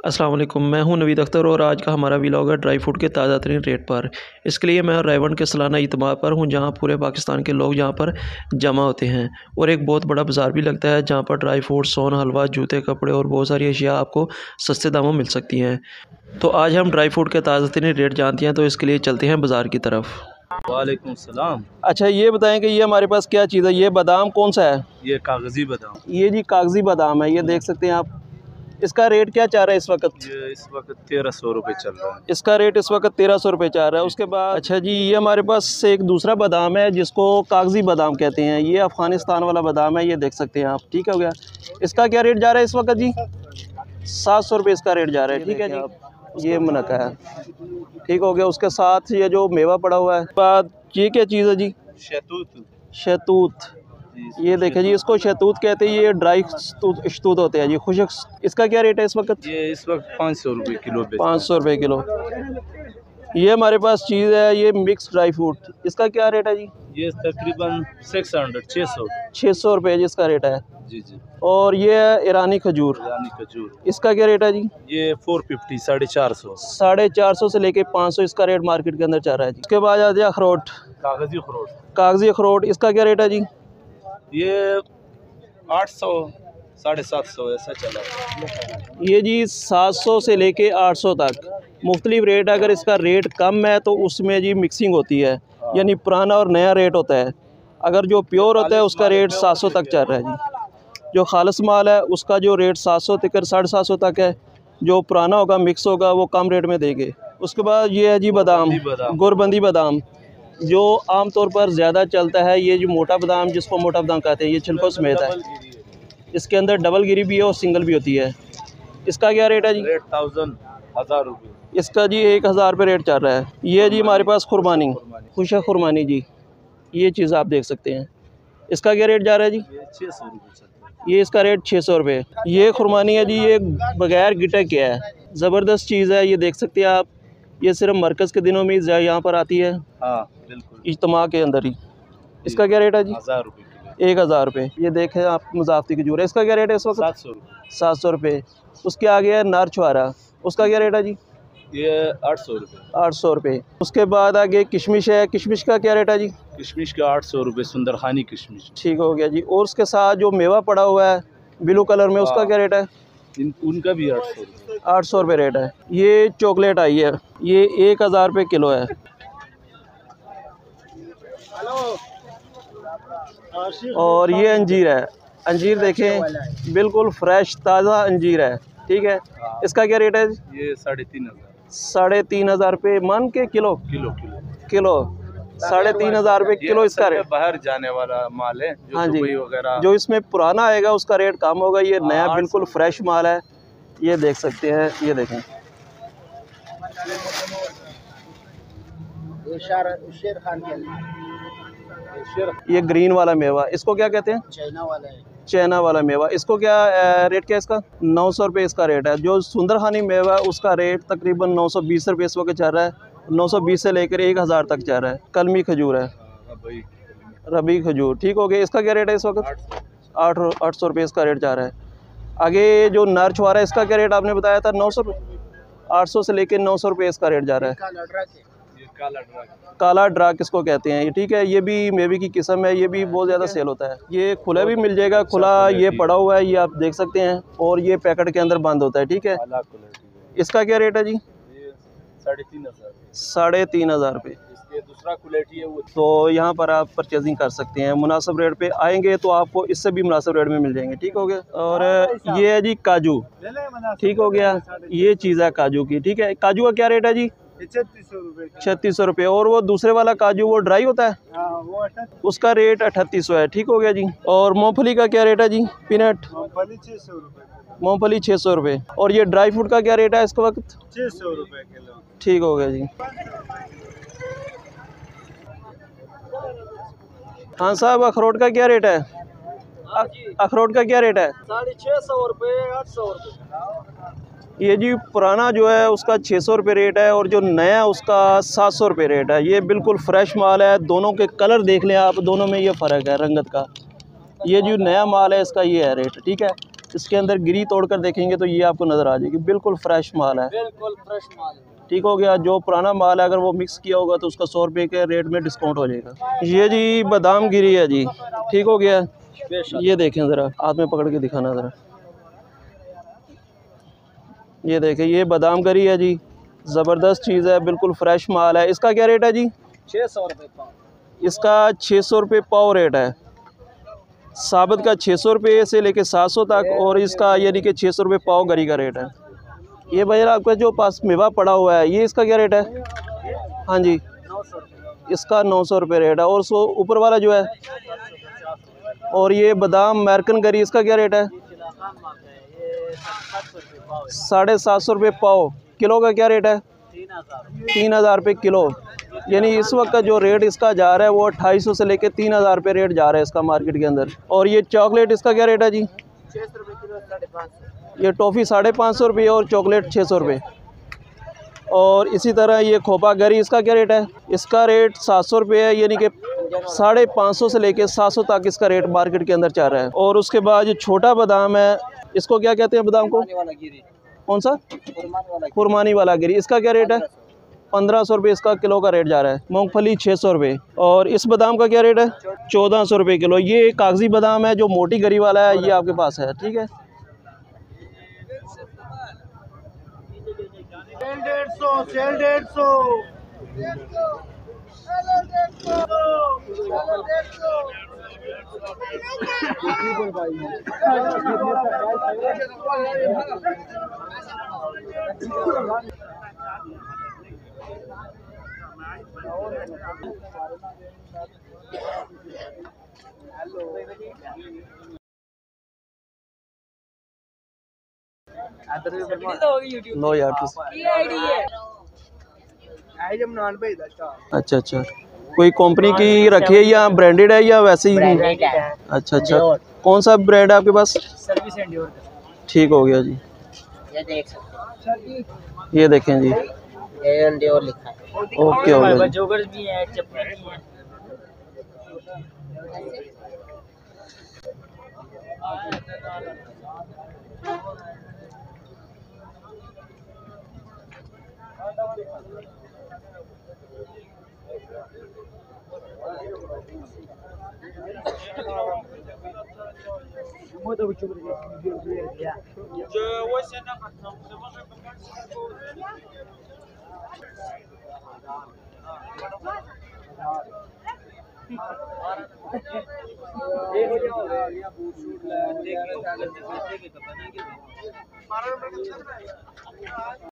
अस्सलाम वालेकुम मैं हूँ नवीद अख्तर और आज का हमारा व्लॉग है ड्राई फ्रूट के ताज़ा तरीन रेट पर। इसके लिए मैं रायवन के सालाना इतमार पर हूँ जहाँ पूरे पाकिस्तान के लोग यहाँ पर जमा होते हैं। और एक बहुत बड़ा बाज़ार भी लगता है जहाँ पर ड्राई फ्रूट सोन हलवा जूते कपड़े और बहुत सारी अशिया आपको सस्ते दामों मिल सकती हैं। तो आज हम ड्राई फ्रूट के ताज़ा तरीन रेट जानते हैं तो इसके लिए चलते हैं बाज़ार की तरफ़। वालेकुम सलाम। अच्छा ये बताएँ कि ये हमारे पास क्या चीज़ है? ये बादाम कौन सा है? ये कागज़ी बादाम। ये जी कागज़ी बादाम है ये देख सकते हैं आप। इसका रेट क्या चाह रहा है इस वक्त? ये इस वक्त तेरह सौ रुपये चल रहा है। इसका रेट इस वक्त तेरह सौ रुपये चाह रहा है। उसके बाद अच्छा जी ये हमारे पास एक दूसरा बादाम है जिसको कागज़ी बादाम कहते हैं। ये अफ़गानिस्तान वाला बादाम है ये देख सकते हैं आप। ठीक हो गया? इसका क्या रेट जा रहा है इस वक्त जी? सात सौ रुपये इसका रेट जा रहा है। ठीक है जी। ये मुनक्का है। ठीक हो गया। उसके साथ ये जो मेवा पड़ा हुआ है बाद ये क्या चीज़ है जी? शैतूत शहतूत। ये देखें जी इसको शहतूत कहते हैं ये ड्राई शतूत होते हैं जी। खुशक इसका क्या रेट है इस वक्त? ये इस वक्त पाँच सौ रुपये किलो पाँच सौ रुपये किलो। ये हमारे पास चीज़ है ये मिक्स ड्राई फ्रूट। इसका क्या रेट है जी? ये तकरीबन सिक्स हंड्रेड छः सौ। छः सौ रुपये जी इसका रेट है। जी जी। और ये है ईरानी खजूर। ईरानी खजूर। इसका क्या रेट है जी? ये फोर फिफ्टी साढ़े चार सौ। साढ़े चार सौ से लेके पाँच सौ इसका रेट मार्केट के अंदर चल रहा है जी। उसके बाद आ जाए अखरोट। कागज़ी अखरोट। कागज़ी अखरोट इसका क्या रेट है जी? ये आठ सौ साढ़े सात सौ ऐसा चला। है ये जी सात सौ से लेके आठ सौ तक। मुख्तलिफ़ रेट अगर इसका रेट कम है तो उसमें जी मिक्सिंग होती है। यानी पुराना और नया रेट होता है। अगर जो प्योर होता है उसका रेट सात सौ तक चल रहा है जी। जो खालस माल है उसका जो रेट सात सौ तक साढ़े सात सौ तक है। जो पुराना होगा मिक्स होगा वो कम रेट में देंगे। उसके बाद ये है जी बादाम। गुरबंदी बादाम। जो आम तौर पर ज़्यादा चलता है ये जो मोटा बादाम जिसको मोटा बादाम कहते हैं ये छिलकों समेत है। इसके अंदर डबल गिरी भी है और सिंगल भी होती है। इसका क्या रेट है जी? रेट थाउज़ेंड हज़ार रुपये। इसका जी एक हज़ार रुपये रेट चल रहा है। ये जी हमारे पास खुरबानी खुशा खुरबानी जी। ये चीज़ आप देख सकते हैं। इसका क्या रेट जा रहा है जी? ये छः सौ रुपये ये इसका रेट छः सौ रुपये। ये खुरबानी है जी ये बगैर गिटक के है। ज़बरदस्त चीज़ है ये देख सकते हैं आप। ये सिर्फ़ मरकज़ के दिनों में यहाँ पर आती है। है। इज्तमा के अंदर ही। इसका क्या रेट है जी? हज़ार रुपये एक हज़ार रुपये ये देखें आप मुजाफ्ती खजूर है इसका क्या रेट है इस वक्त? सात सौ रुपये सात सौ रुपये उसके आगे है नार छुआरा उसका क्या रेट है जी? ये आठ सौ रुपये आठ सौ रुपये उसके बाद आगे किशमिश है। किशमिश का क्या रेट है जी? किशमिश का आठ सौ रुपये सुंदर खानी किशमिश। ठीक हो गया जी। और उसके साथ जो मेवा पड़ा हुआ है ब्लू कलर में उसका हाँ। क्या रेट है? इन उनका भी आठ सौ आठ सौ रुपये रेट है। ये चॉकलेट आई है। ये एक हज़ार रुपये किलो है। और ये अंजीर है। अंजीर देखें बिल्कुल फ्रेश ताज़ा अंजीर है। ठीक है? इसका क्या रेट है ये साढ़े तीन हज़ार। साढ़े तीन हज़ार रुपये मन के किलो? Kilo kilo. किलो। साढ़े तीन हज़ार रुपये किलो इसका रेट बाहर जाने वाला माल है जो हाँ जी। वगैरह। जो इसमें पुराना आएगा उसका रेट कम होगा। ये हाँ, नया बिल्कुल फ्रेश माल है। ये देख सकते हैं ये देखें। शेर खान के ये ग्रीन वाला मेवा इसको क्या कहते हैं? चाइना वाला है। चैना वाला मेवा। इसको क्या रेट क्या है इसका? नौ सौ रुपये इसका रेट है। जो सुंदर खानी मेवा है उसका रेट तकरीबन नौ सौ बीस रुपये इस वक्त चल रहा है। नौ सौ बीस से लेकर एक हज़ार तक चल रहा है। कलमी खजूर है। रबी। खजूर ठीक हो गया। इसका क्या रेट है इस वक्त? आठ आठ सौ रुपये इसका रेट जा रहा है। आगे जो नर छुआरा है इसका क्या रेट आपने बताया था? नौ सौ रुपये आठ सौ से लेकर नौ सौ रुपये इसका रेट जा रहा है। काला ड्रा काला ड्राग किसको कहते हैं? ये ठीक है ये भी मेवी की किस्म है ये भी बहुत ज़्यादा सेल होता है। ये खुला भी मिल जाएगा खुला ये पड़ा हुआ है ये आप देख सकते हैं और ये पैकेट के अंदर बंद होता है ठीक है। इसका क्या रेट है जी? साढ़े तीन हज़ार। साढ़े तीन हज़ार रुपये। दूसरा क्वालिटी है वो तो यहाँ पर आप परचेजिंग कर सकते हैं। मुनासिब रेट पे आएँगे तो आपको इससे भी मुनासिब रेट में मिल जाएँगे ठीक हो गया। और ये है जी काजू। ठीक हो गया। ये चीज़ है काजू की ठीक है। काजू का क्या रेट है जी? छत्तीस सौ रुपये छत्तीस सौ रुपये। और वो दूसरे वाला काजू वो ड्राई होता है? हाँ वो उसका रेट अठतीस सौ है। ठीक हो गया जी। और मूँगफली का क्या रेट है जी? पीनट मूँगफली छः सौ रुपये मूँगफली छः सौ रुपये। और ये ड्राई फ्रूट का क्या रेट है इसके वक्त? छः सौ रुपये किलो। ठीक हो गया जी। हाँ साहब अखरोट का क्या रेट है? अखरोट का क्या रेट है? साढ़े छः सौ रुपये आठ सौ रुपये। ये जी पुराना जो है उसका छः सौ रुपये रेट है और जो नया उसका सात सौ रुपये रेट है। ये बिल्कुल फ्रेश माल है दोनों के कलर देख लें आप दोनों में ये फ़र्क है रंगत का। ये जो नया माल है इसका ये है रेट ठीक है? इसके अंदर गिरी तोड़ कर देखेंगे तो ये आपको नज़र आ जाएगी। बिल्कुल फ्रेश माल है। बिल्कुल फ्रेश माल ठीक हो गया जो पुराना माल है अगर वो मिक्स किया होगा तो उसका सौ रुपये के रेट में डिस्काउंट हो जाएगा। ये जी बादाम गिरी है जी। ठीक हो गया। ये देखें ज़रा हाथ में पकड़ के दिखाना ज़रा। ये देखें ये बादाम गरी है जी। ज़बरदस्त चीज़ है बिल्कुल फ्रेश माल है। इसका क्या रेट है जी? छः सौ रुपये पाव। इसका छः सौ रुपये पाव रेट है। साबित का छः सौ रुपये से लेके सात सौ तक और इसका यानी कि छः सौ रुपये पाव गरी का रेट है। ये भैया आपका जो पास मेवा पड़ा हुआ है ये इसका क्या रेट है? हाँ जी। इसका नौ सौ रुपये रेट है और सो ऊपर वाला जो है और ये बादाम अमेरिकन गरी इसका क्या रेट है ये सात सौ रुपये पाव है साढ़े सात सौ रुपये पाव किलो का क्या रेट है? तीन हज़ार रुपये किलो। यानी इस वक्त का जो रेट इसका जा रहा है, वो अट्ठाईस सौ से लेके तीन हज़ार रुपये रेट जा रहा है इसका मार्केट के अंदर। और ये चॉकलेट इसका क्या रेट है जी? ये टॉफ़ी साढ़े पाँच सौ रुपये और चॉकलेट छः सौ रुपये। और इसी तरह ये खोपा गरी इसका क्या रेट है? इसका रेट सात सौ रुपये है, यानी कि साढ़े पाँच सौ से लेके सात सौ तक इसका रेट मार्केट के अंदर चल रहा है। और उसके बाद जो छोटा बादाम है, इसको क्या कहते हैं बादाम को? कौन सा कुरमानी वाला गिरी इसका क्या रेट है पंद्रह सौ रुपये इसका किलो का रेट जा रहा है मूंगफली छः सौ रुपये और इस बादाम का क्या रेट है चौदह सौ रुपये किलो ये कागज़ी बादाम है जो मोटी गरी वाला है ये आपके पास है ठीक है लो यार अच्छा अच्छा। कोई कंपनी की रखी है या ब्रांडेड है या वैसे ही? अच्छा अच्छा। कौन सा ब्रांड है आपके पास? सर्विस ठीक हो गया जी। ये देखें जी। लिखा है। ओके हो गया जोगर भी Почему это вы что-то не